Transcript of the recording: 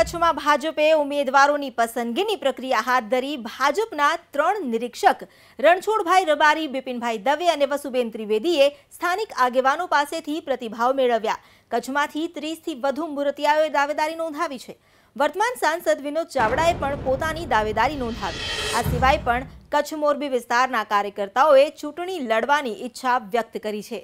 કચ્છમાં ભાજપે ઉમેદવારોની પસંદગીની પ્રક્રિયા હાથ ધરી ભાજપના ત્રણ નિરીક્ષક, રણછોડભાઈ રબારી, બિપિનભાઈ દવે અને વસુબેન ત્રિવેદીએ સ્થાનિક આગેવાનો પાસેથી પ્રતિભાવ મેળવ્યા. કચ્છમાંથી ત્રીસથી વધુ મૂર્તિયાઓએ દાવેદારી નોંધાવી છે. વર્તમાન સાંસદ વિનોદ ચાવડાએ પણ પોતાની દાવેદારી નોંધાવી. આ સિવાય પણ કચ્છ મોરબી વિસ્તારના કાર્યકર્તાઓએ ચૂંટણી લડવાની ઈચ્છા વ્યક્ત કરી છે.